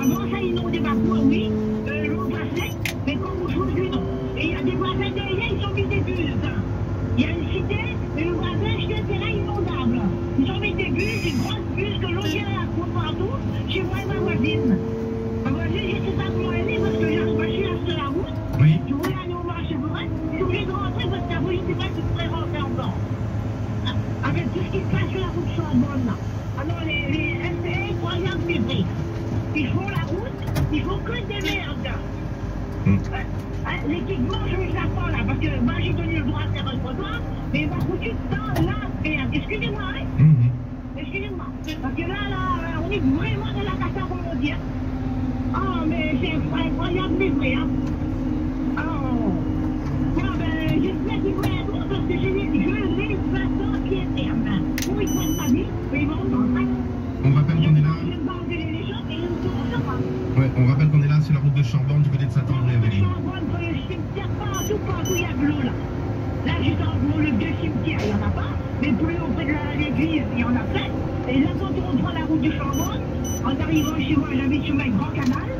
Avant, ça inondait parfois, oui, euh, l'eau passait, mais comme aujourd'hui, non. Et il y a des voisins derrière, ils ont mis des bulles. Il y a une cité, et le voisin achetait un terrain inondable. Ils ont mis des bulles, des grosses bulles, que l'eau vient à la cour partout, chez moi et ma voisine. Mm. Euh, L'équipement, je la pas là, parce que moi j'ai donné le droit de faire un trottoir, mais il m'a foutu dans la merde. Excusez-moi, hein Mhm. Excusez-moi. Parce que là, là, euh, on est vraiment dans la cata, comme on dit. hein. Ah, mais c'est incroyable, mais vrai, hein. Oh. Bon, ben, j'espère qu'il va être bon, parce que je l'ai, je l'ai maintenant pied terme. Pour une fois de ma vie, mais ils vont entendre, hein. On rappelle qu'on est là. Je ne vais pas engueuler les gens, et ils ne sauront pas. Ouais, on la route de Chambord du côté de Saint-André avec vous. Le cimetière, il y a de l'eau, là. Là, juste en le vieux cimetière, il n'y en a pas. Mais plus auprès de l'église, il y en a plein. Et là, quand on prend la route de Chambonne, en arrivant chez moi, j'habite sur ma grand canal,